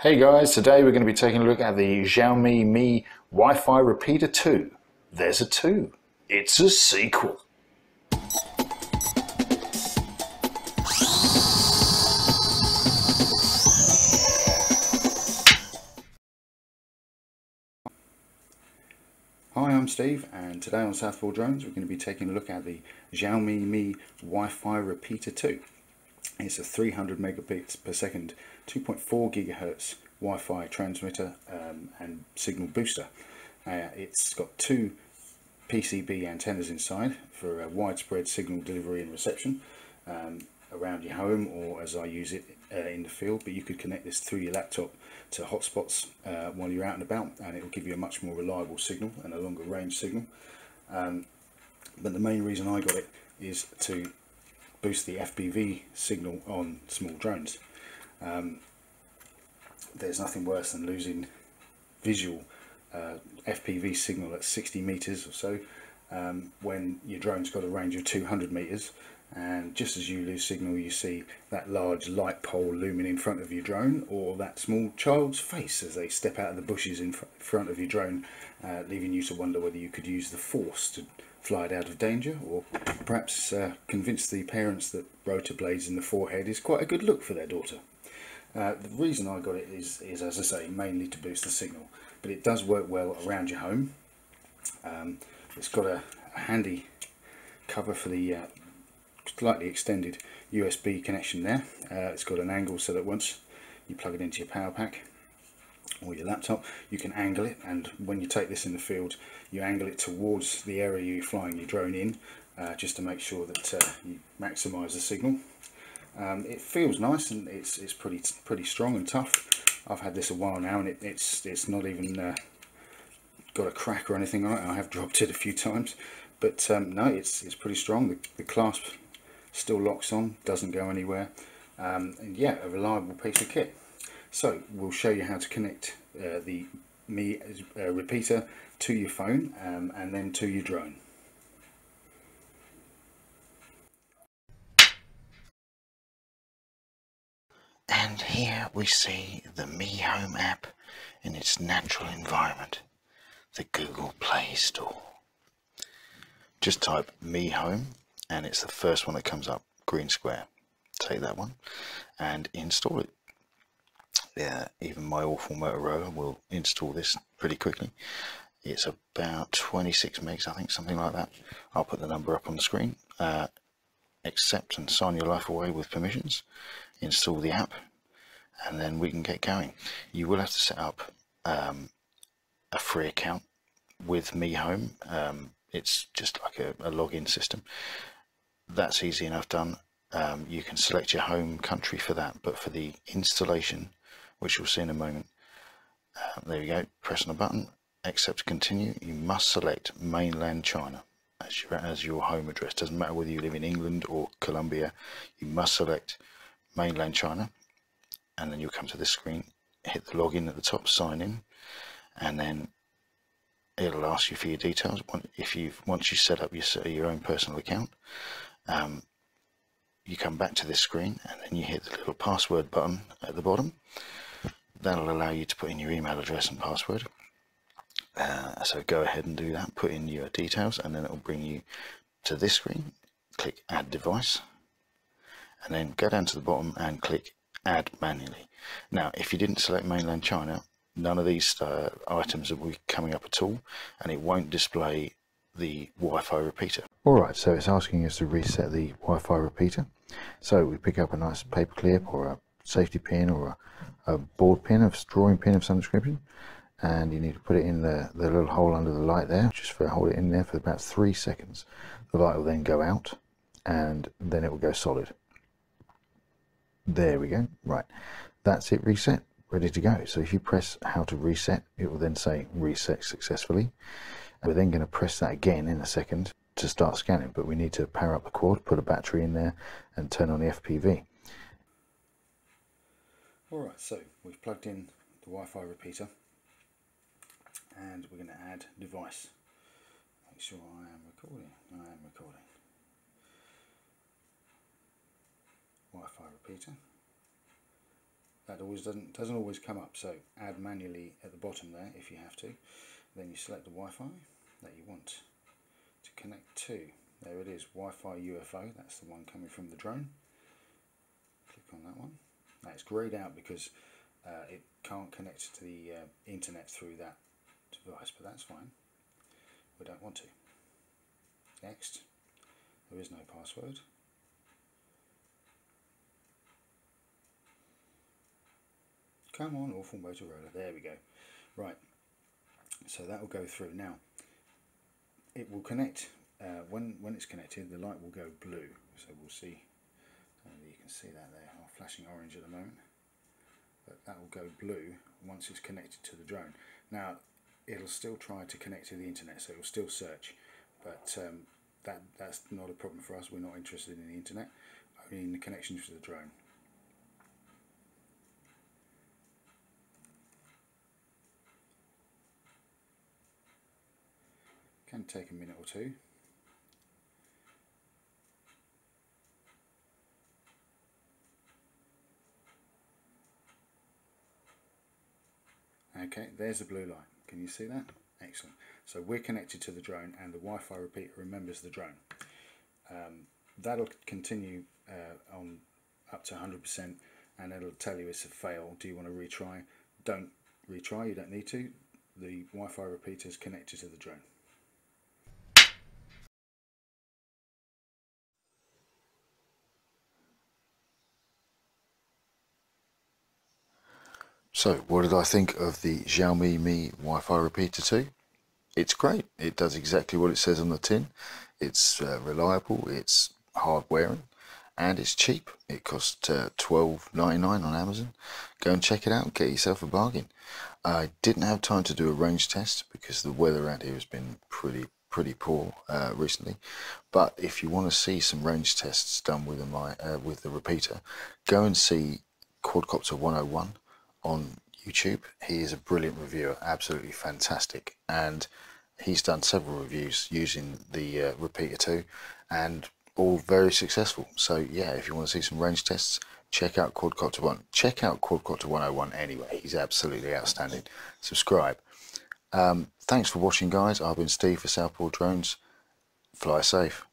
Hey guys, today we're going to be taking a look at the Xiaomi Mi Wi-Fi Repeater 2. There's a 2. It's a sequel. Hi, I'm Steve and today on Southpaw Drones we're going to be taking a look at the Xiaomi Mi Wi-Fi Repeater 2. It's a 300 megabits per second, 2.4 gigahertz Wi-Fi transmitter um, and signal booster. Uh, it's got two PCB antennas inside for a widespread signal delivery and reception um, around your home or as I use it uh, in the field but you could connect this through your laptop to hotspots uh, while you're out and about and it will give you a much more reliable signal and a longer range signal um, but the main reason I got it is to boost the FPV signal on small drones. Um, there's nothing worse than losing visual uh, FPV signal at 60 meters or so um, when your drone's got a range of 200 meters and just as you lose signal you see that large light pole looming in front of your drone or that small child's face as they step out of the bushes in front of your drone uh, leaving you to wonder whether you could use the force to fly it out of danger or perhaps uh, convince the parents that rotor blades in the forehead is quite a good look for their daughter. Uh, the reason I got it is, is, as I say, mainly to boost the signal, but it does work well around your home. Um, it's got a, a, handy cover for the uh, slightly extended USB connection there. Uh, it's got an angle so that once you plug it into your power pack, or your laptop you can angle it and when you take this in the field you angle it towards the area you're flying your drone in uh, just to make sure that uh, you maximize the signal. Um, it feels nice and it's it's pretty pretty strong and tough. I've had this a while now and it, it's it's not even uh, got a crack or anything on it. I have dropped it a few times but um, no it's it's pretty strong. The, the, clasp still locks on doesn't go anywhere. Um, and yeah a reliable piece of kit so we'll show you how to connect uh, the Mi uh, repeater to your phone um, and then to your drone. And here we see the Mi Home app in its natural environment, the Google Play Store. Just type Mi Home and it's the first one that comes up, green square. Take that one and install it yeah, even my awful Motorola will install this pretty quickly. It's about 26 megs, I think, something like that. I'll put the number up on the screen. Uh, accept and sign your life away with permissions. Install the app, and then we can get going. You will have to set up um, a free account with Mi Home. Um, it's just like a, a login system. That's easy enough done. Um, you can select your home country for that, but for the installation which you'll see in a moment. Uh, there you go, pressing a button, accept continue. You must select mainland China as your, as your home address. Doesn't matter whether you live in England or Colombia, you must select mainland China. And then you'll come to this screen, hit the login at the top, sign in, and then it'll ask you for your details. If you once you set up your your own personal account, um, you come back to this screen and then you hit the little password button at the bottom that'll allow you to put in your email address and password uh, so go ahead and do that put in your details and then it will bring you to this screen click add device and then go down to the bottom and click add manually now if you didn't select mainland China none of these uh, items will be coming up at all and it won't display the Wi-Fi repeater. Alright, so it's asking us to reset the Wi-Fi repeater. So we pick up a nice paper clip or a safety pin or a, a board pin, a drawing pin of some description. And you need to put it in the, the little hole under the light there just for hold it in there for about three seconds. The light will then go out and then it will go solid. There we go. Right. That's it reset. Ready to go. So if you press how to reset it will then say reset successfully. We're then going to press that again in a second to start scanning but we need to power up the quad put a battery in there and turn on the FPV Alright, so we've plugged in the Wi-Fi repeater and we're going to add device. Make sure I am recording. I am recording. Wi-Fi repeater. that always doesn't doesn't always come up so add manually at the bottom there if you have to then you select the Wi-Fi that you want to connect to there it is Wi-Fi UFO that's the one coming from the drone click on that one now it's grayed out because uh, it can't connect to the uh, internet through that device but that's fine we don't want to next there is no password Come on, awful Motorola. There we go. Right. So that will go through. Now, it will connect. Uh, when, when it's connected, the light will go blue. So we'll see. Can see that there. I'm flashing orange at the moment. But that will go blue once it's connected to the drone. Now, it'll still try to connect to the internet, so it'll still search. But um, that that's not a problem for us. We're not interested in the internet, only in the connection to the drone. Can take a minute or two. Okay, there's the blue line. Can you see that? Excellent. So we're connected to the drone and the Wi-Fi repeater remembers the drone. Um, that'll continue uh, on up to 100% and it'll tell you it's a fail. Do you want to retry? Don't retry, you don't need to. The Wi-Fi repeater is connected to the drone. So, what did I think of the Xiaomi Mi Wi-Fi repeater 2? It's great. It does exactly what it says on the tin. It's uh, reliable, it's hard wearing, and it's cheap. It costs uh, $12.99 on Amazon. Go and check it out. Get yourself a bargain. I didn't have time to do a range test because the weather around here has been pretty pretty poor uh, recently. But if you want to see some range tests done with the uh, with the repeater, go and see Quadcopter 101 on YouTube. He is a brilliant reviewer, absolutely fantastic, and he's done several reviews using the uh, repeater 2 and all very successful. So yeah, if you want to see some range tests, check out Quadcopter 1. Check out Quadcopter 101 anyway. He's absolutely outstanding. Subscribe. Um, thanks for watching, guys. I've been Steve for Southpaw Drones. Fly safe.